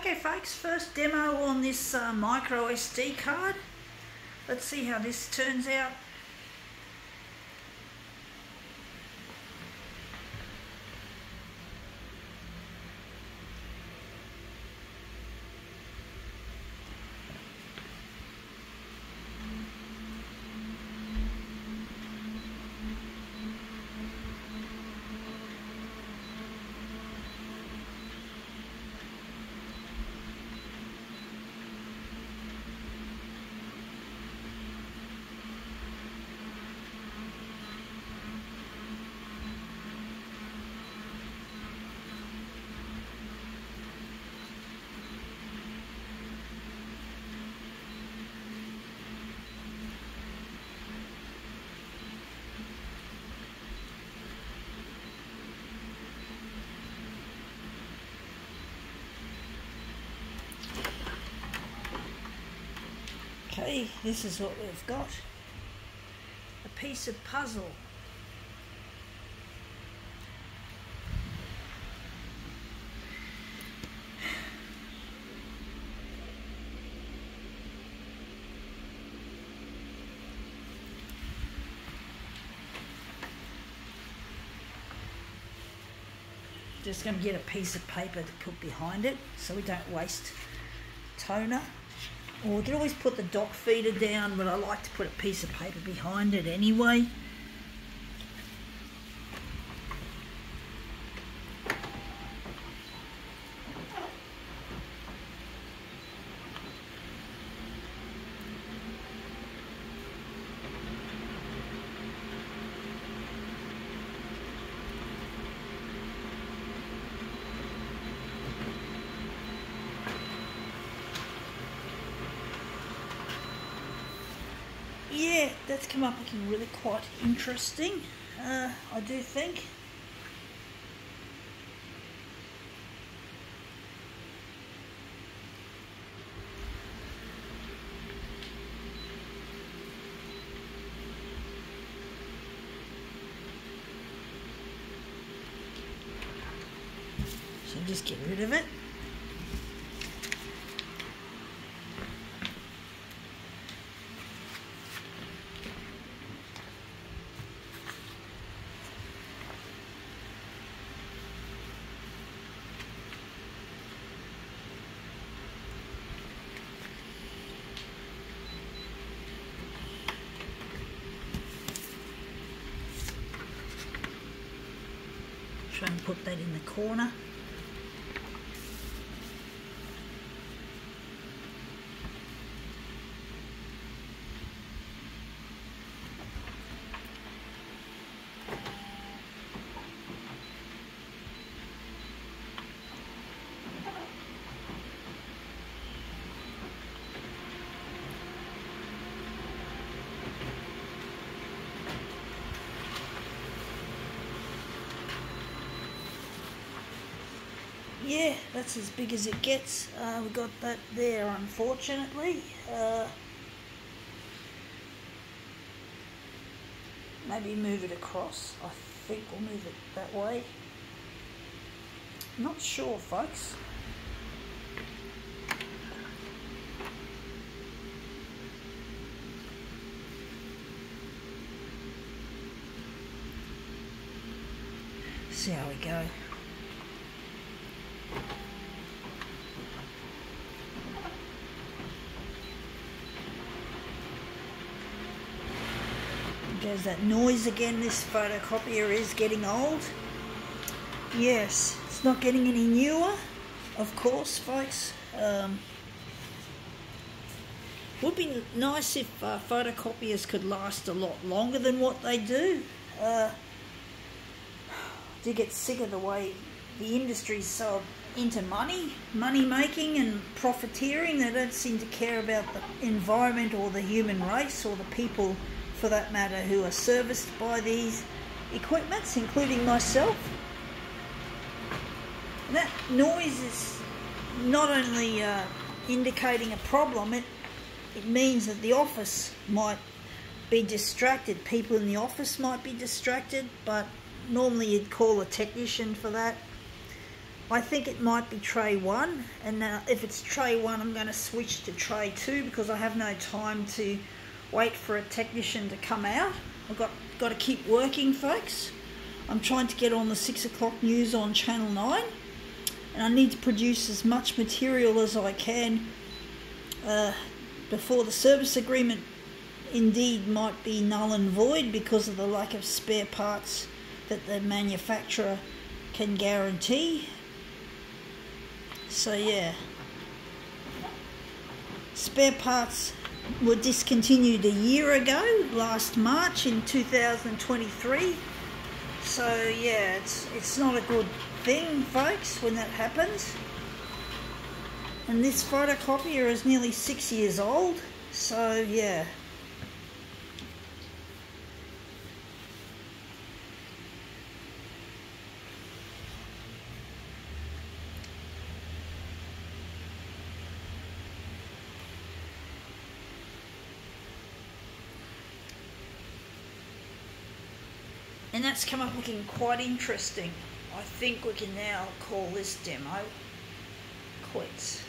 Okay folks, first demo on this uh, micro SD card. Let's see how this turns out. Okay, this is what we've got. A piece of puzzle. Just going to get a piece of paper to put behind it so we don't waste toner. Or we can always put the dock feeder down, but I like to put a piece of paper behind it anyway. yeah, that's come up looking really quite interesting. Uh, I do think. So just get rid of it. Try and put that in the corner. Yeah, that's as big as it gets. Uh, we got that there, unfortunately. Uh, maybe move it across. I think we'll move it that way. Not sure, folks. See how we go. There's that noise again. This photocopier is getting old. Yes, it's not getting any newer, of course, folks. Um, would be nice if uh, photocopiers could last a lot longer than what they do. Uh, do get sick of the way the industry's so into money, money making and profiteering. They don't seem to care about the environment or the human race or the people for that matter, who are serviced by these equipments, including myself. That noise is not only uh, indicating a problem, it, it means that the office might be distracted. People in the office might be distracted, but normally you'd call a technician for that. I think it might be tray one, and uh, if it's tray one, I'm going to switch to tray two because I have no time to wait for a technician to come out. I've got got to keep working, folks. I'm trying to get on the six o'clock news on Channel Nine, and I need to produce as much material as I can uh, before the service agreement indeed might be null and void because of the lack of spare parts that the manufacturer can guarantee. So, yeah. Spare parts were discontinued a year ago, last March in 2023. So, yeah, it's, it's not a good thing, folks, when that happens. And this photocopier is nearly six years old, so yeah. And that's come up looking quite interesting. I think we can now call this demo quits.